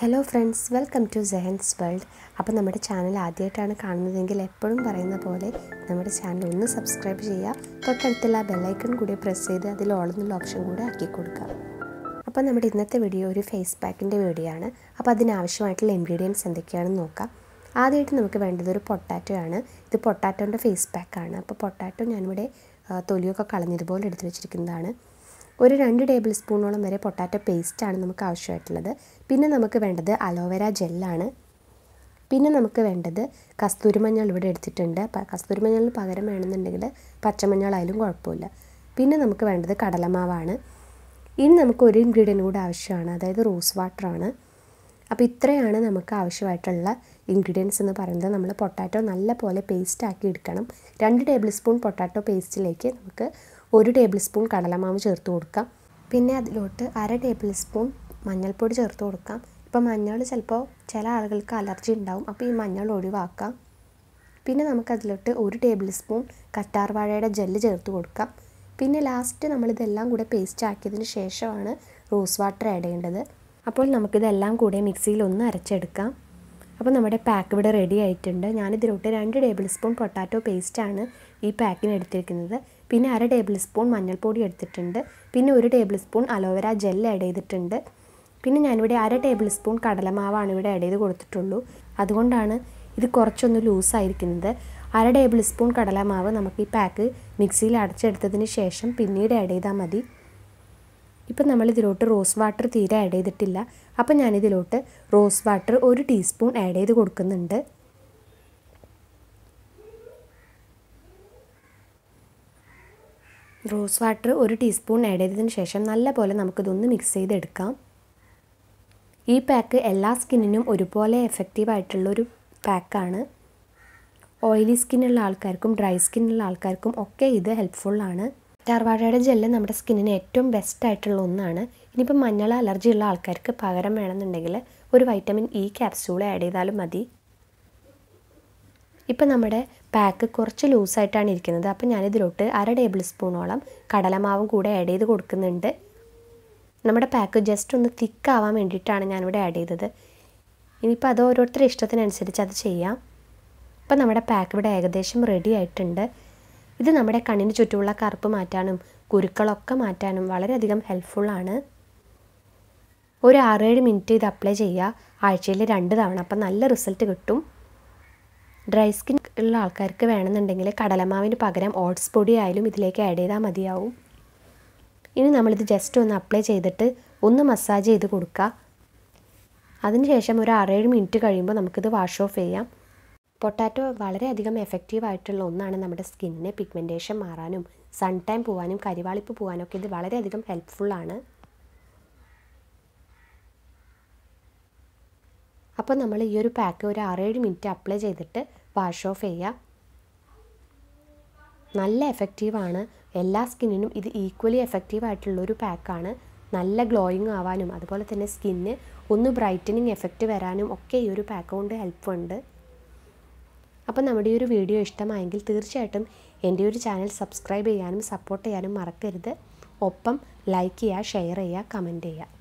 Hello friends welcome to Sehans world അപ്പോൾ നമ്മുടെ channel ആദ്യമായിട്ടാണ് കാണുന്നതെങ്കിൽ എപ്പോഴും പറയുന്ന പോലെ നമ്മുടെ ചാനൽ ഒന്ന് സബ്സ്ക്രൈബ് ചെയ്യുക. തൊട്ടടുത്തുള്ള ബെല്ലൈക്കൺ കൂടി പ്രസ് ചെയ്ത് അതിൽ ഓളെന്നുള്ള ഓപ്ഷൻ കൂടി ആക്കി കൊടുക്കുക. അപ്പോൾ നമ്മുടെ ഇന്നത്തെ വീഡിയോ ഒരു ഫേസ് പാക്കിന്റെ വീഡിയോ ആണ്. അപ്പോൾ അതിനാവശ്യമായിട്ടുള്ള ഇൻഗ്രീഡിയൻസ് എന്തൊക്കെയാണെന്ന് നോക്കാം. ആദ്യമായിട്ട് നമുക്ക് വേണ്ടത് ഒരു പൊട്ടാറ്റോ ആണ്. ഇത് പൊട്ടാറ്റോന്റെ ഫേസ് പാക്കാണ് അപ്പോൾ പൊട്ടാറ്റോ ഞാനിവിടെ തൊലിയൊക്കെ കളഞ്ഞതുപോലെ എടുത്ത് വെച്ചിരിക്കുന്നതാണ്. ഒരു രണ്ട് ടേബിൾ സ്പൂണോളം വരെ പൊട്ടാറ്റോ പേസ്റ്റാണ് നമുക്ക് ആവശ്യമായിട്ടുള്ളത്. പിന്നെ നമുക്ക് വേണ്ടത് അലോവേര ജെല്ലാണ്. പിന്നെ നമുക്ക് വേണ്ടത് കസ്തൂരിമഞ്ഞൾ ഇവിടെ എടുത്തിട്ടുണ്ട്. കസ്തൂരിമഞ്ഞളിന് പകരം വേണമെന്നുണ്ടെങ്കിൽ പച്ചമഞ്ഞളായാലും കുഴപ്പമില്ല. പിന്നെ നമുക്ക് വേണ്ടത് കടലമാവാണ്. ഇനി നമുക്ക് ഒരു ഇൻഗ്രീഡിയന്റ് കൂടെ ആവശ്യമാണ് അതായത് റോസ് വാട്ടറാണ് അപ്പോൾ ഇത്രയാണ് നമുക്ക് ആവശ്യമായിട്ടുള്ള ഇൻഗ്രീഡിയൻസ് എന്ന് പറയുന്നത്. നമ്മൾ പൊട്ടാറ്റോ നല്ല പോലെ പേസ്റ്റ് ആക്കി എടുക്കണം. രണ്ട് ടേബിൾ സ്പൂൺ പൊട്ടാറ്റോ പേസ്റ്റിലേക്ക് നമുക്ക് ഒരു ടേബിൾ സ്പൂൺ കടലമാവ് ചേർത്ത് കൊടുക്കാം. പിന്നെ അതിലോട്ട് അര ടേബിൾ സ്പൂൺ മഞ്ഞൾപ്പൊടി ചേർത്ത് കൊടുക്കാം. ഇപ്പോൾ മഞ്ഞൾ ചിലപ്പോൾ ചില ആളുകൾക്ക് അലർജി ഉണ്ടാവും. അപ്പോൾ ഈ മഞ്ഞൾ ഒഴിവാക്കാം. പിന്നെ നമുക്കതിലോട്ട് ഒരു ടേബിൾ സ്പൂൺ കറ്റാർവാഴയുടെ ജെല്ല് ചേർത്ത് കൊടുക്കാം. പിന്നെ ലാസ്റ്റ് നമ്മളിതെല്ലാം കൂടെ പേസ്റ്റ് ആക്കിയതിന് ശേഷമാണ് റോസ് വാട്ടർ ആഡ് ചെയ്യേണ്ടത്. അപ്പോൾ നമുക്കിതെല്ലാം കൂടെ മിക്സിയിൽ ഒന്ന് അരച്ചെടുക്കാം. അപ്പോൾ നമ്മുടെ പാക്ക് ഇവിടെ റെഡി ആയിട്ടുണ്ട്. ഞാനിതിലോട്ട് രണ്ട് ടേബിൾ സ്പൂൺ പൊട്ടാറ്റോ പേസ്റ്റാണ് ഈ പാക്കിന് എടുത്തിരിക്കുന്നത്. പിന്നെ അര ടേബിൾ സ്പൂൺ മഞ്ഞൾപ്പൊടി എടുത്തിട്ടുണ്ട്. പിന്നെ ഒരു tablespoon aloe vera gel add ചെയ്തിട്ടുണ്ട്. പിന്നെ ഞാനിവിടെ അര ടേബിൾ സ്പൂൺ കടലമാവാണ് ഇവിടെ ആഡ് ചെയ്ത് കൊടുത്തിട്ടുള്ളൂ. അതുകൊണ്ടാണ് ഇത് കുറച്ചൊന്ന് ലൂസായിരിക്കുന്നത് അര ടേബിൾ സ്പൂൺ കടലമാവ് നമുക്ക് ഈ പാക്ക് മിക്സിയിൽ അടച്ചെടുത്തതിന് ശേഷം പിന്നീട് ആഡ് ചെയ്താൽ മതി. ഇപ്പം നമ്മൾ ഇതിലോട്ട് റോസ് വാട്ടർ തീരെ ആഡ് ചെയ്തിട്ടില്ല. അപ്പം ഞാനിതിലോട്ട് റോസ് വാട്ടർ ഒരു ടീസ്പൂൺ ആഡ് ചെയ്ത് കൊടുക്കുന്നുണ്ട്. റോസ് വാട്ടർ ഒരു ടീസ്പൂൺ ആഡ് ചെയ്തതിന് ശേഷം നല്ലപോലെ നമുക്കിതൊന്ന് മിക്സ് ചെയ്തെടുക്കാം. ഈ പാക്ക് എല്ലാ സ്കിന്നിനും ഒരുപോലെ എഫക്റ്റീവ് ആയിട്ടുള്ളൊരു പാക്കാണ് ഓയിലി സ്കിന്നുള്ള ആൾക്കാർക്കും ഡ്രൈ സ്കിന്നുള്ള ആൾക്കാർക്കും ഒക്കെ ഇത് ഹെൽപ്ഫുള്ളാണ് ടാർവാഴയുടെ ജെല്ല് നമ്മുടെ സ്കിന്നിന് ഏറ്റവും ബെസ്റ്റ് ആയിട്ടുള്ള ഒന്നാണ്. ഇനിയിപ്പോൾ മഞ്ഞൾ അലർജി ഉള്ള ആൾക്കാർക്ക് പകരം വേണമെന്നുണ്ടെങ്കിൽ ഒരു വൈറ്റമിൻ ഇ ക്യാപ്സ്യൂൾ ആഡ് ചെയ്താലും മതി. ഇപ്പം നമ്മുടെ പാക്ക് കുറച്ച് ലൂസായിട്ടാണ് ഇരിക്കുന്നത്. അപ്പം ഞാനിതിലോട്ട് അര ടേബിൾ സ്പൂണോളം കടലമാവും കൂടെ ആഡ് ചെയ്ത് കൊടുക്കുന്നുണ്ട്. നമ്മുടെ പാക്ക് ജസ്റ്റ് ഒന്ന് തിക്കാവാൻ വേണ്ടിയിട്ടാണ് ഞാനിവിടെ ആഡ് ചെയ്തത്. ഇനിയിപ്പോൾ അത് ഓരോരുത്തരുടെ ഇഷ്ടത്തിനനുസരിച്ച് അത് ചെയ്യാം. ഇപ്പം നമ്മുടെ പാക്ക് ഇവിടെ ഏകദേശം റെഡി ആയിട്ടുണ്ട്. ഇത് നമ്മുടെ കണ്ണിന് ചുറ്റുമുള്ള കറുപ്പ് മാറ്റാനും കുരുക്കളൊക്കെ മാറ്റാനും വളരെയധികം ഹെൽപ്ഫുള്ളാണ് ഒരു ആറേഴ് മിനിറ്റ് ഇത് അപ്ലൈ ചെയ്യുക. ആഴ്ചയിൽ രണ്ട് തവണ. അപ്പം നല്ല റിസൾട്ട് കിട്ടും. ഡ്രൈ സ്കിൻ ഉള്ള ആൾക്കാർക്ക് വേണമെന്നുണ്ടെങ്കിൽ കടലമാവിന് പകരം ഓട്സ് പൊടി ആയാലും ഇതിലേക്ക് ആഡ് ചെയ്താൽ മതിയാവും. ഇനി നമ്മളിത് ജസ്റ്റ് ഒന്ന് അപ്ലൈ ചെയ്തിട്ട് ഒന്ന് മസാജ് ചെയ്ത് കൊടുക്കുക. അതിനുശേഷം ഒരു ആറേഴ് മിനിറ്റ് കഴിയുമ്പോൾ നമുക്കിത് വാഷ് ഓഫ് ചെയ്യാം. പൊട്ടാറ്റോ വളരെയധികം എഫക്റ്റീവ് ആയിട്ടുള്ള ഒന്നാണ് നമ്മുടെ സ്കിന്നിന് പിഗ്മെന്റേഷൻ മാറാനും സൺ ടൈം പോകാനും കരിവാളിപ്പ് പോകാനും ഒക്കെ ഇത് വളരെയധികം ഹെൽപ്ഫുള്ളാണ് അപ്പോൾ നമ്മൾ ഈ ഒരു പാക്ക് ഒരു ആറേഴ് മിനിറ്റ് അപ്ലൈ ചെയ്തിട്ട് വാഷ് ഓഫ് ചെയ്യുക നല്ല എഫക്റ്റീവാണ് എല്ലാ സ്കിന്നിനും ഇത് ഈക്വലി എഫക്റ്റീവ് ആയിട്ടുള്ളൊരു പാക്കാണ് നല്ല ഗ്ലോയിങ് ആവാനും അതുപോലെ തന്നെ സ്കിന്ന് ഒന്ന് ബ്രൈറ്റനിങ് എഫക്റ്റ് വരാനും ഒക്കെ ഈ ഒരു പാക്ക് കൊണ്ട് ഹെൽപ്പ് ഉണ്ട്. അപ്പോൾ നമ്മുടെ ഈ ഒരു വീഡിയോ ഇഷ്ടമായെങ്കിൽ തീർച്ചയായിട്ടും എന്റെ ഒരു ചാനൽ സബ്സ്ക്രൈബ് ചെയ്യാനും സപ്പോർട്ട് ചെയ്യാനും മറക്കരുത്. ഒപ്പം ലൈക്ക് ചെയ്യുക ഷെയർ ചെയ്യുക കമന്റ് ചെയ്യുക.